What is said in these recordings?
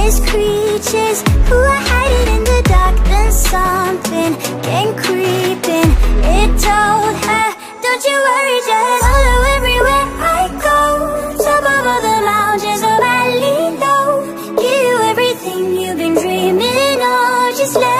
there. Creatures who are hiding in the dark. Then something came creeping. It told her, don't you worry, just follow everywhere I go. Top of all the mountains of low. Give you everything you've been dreaming of. Just let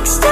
takes time.